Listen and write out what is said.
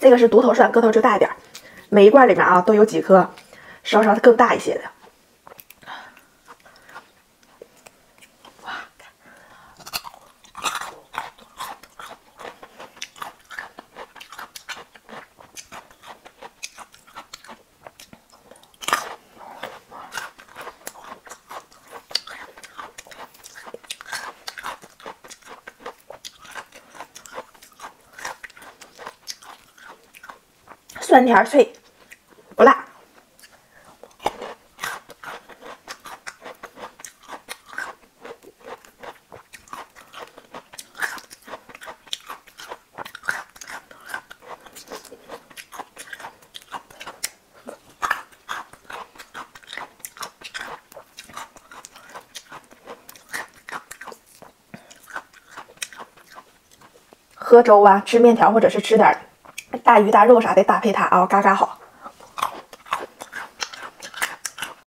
这个是独头蒜，个头就大一点，每一罐里面啊都有几颗，稍稍更大一些的。酸甜脆，不辣。喝粥啊，吃面条或者是吃点大鱼大肉啥的，搭配它啊，嘎嘎好。